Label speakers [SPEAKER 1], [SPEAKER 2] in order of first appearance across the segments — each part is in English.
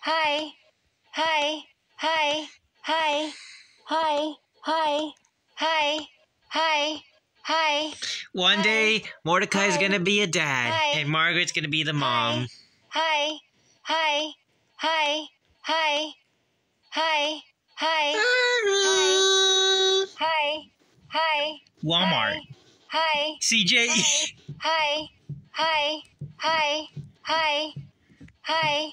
[SPEAKER 1] Hi. Hi. Hi. Hi. Hi. Hi. Hi. Hi. Hi.
[SPEAKER 2] One
[SPEAKER 1] Hi.
[SPEAKER 2] day, Mordecai's
[SPEAKER 1] Hi.
[SPEAKER 2] gonna be a dad,
[SPEAKER 1] Hi.
[SPEAKER 2] and Margaret's gonna be the mom.
[SPEAKER 1] Hi. Hi. Hi. Hi. Hi. Hi. Hi. Hi. Hi.
[SPEAKER 2] Walmart.
[SPEAKER 1] Hi.
[SPEAKER 2] CJ.
[SPEAKER 1] Hi. Hi. Hi. Hi. Hi.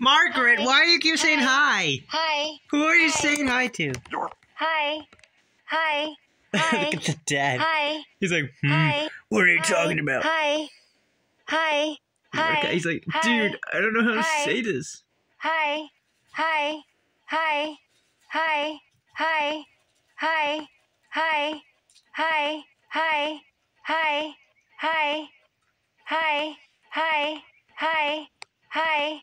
[SPEAKER 2] Margaret,
[SPEAKER 1] Hi.
[SPEAKER 2] why do you keep saying hi?
[SPEAKER 1] Hi.
[SPEAKER 2] Who are you
[SPEAKER 1] Hi.
[SPEAKER 2] saying hi to?
[SPEAKER 1] Hi. Hi. Hi.
[SPEAKER 2] Look at the dad.
[SPEAKER 1] Hi.
[SPEAKER 2] He's like, hmm,
[SPEAKER 1] Hi.
[SPEAKER 2] what are you talking about?
[SPEAKER 1] Hi. Hi. Hi.
[SPEAKER 2] He's like, dude, I don't know how to say this.
[SPEAKER 1] Hi. Hi. Hi. Hi. Hi. Hi. Hi. Hi. Hi. Hi. Hi. Hi. Hi. Hi. Hi.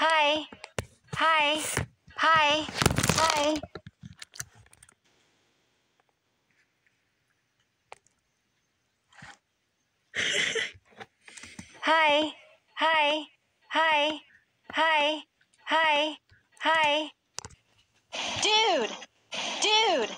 [SPEAKER 1] Hi. Hi. Hi. Hi. Hi. Hi. Hi. Hi. Hi. Hi. Dude. Dude.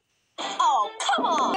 [SPEAKER 1] 么？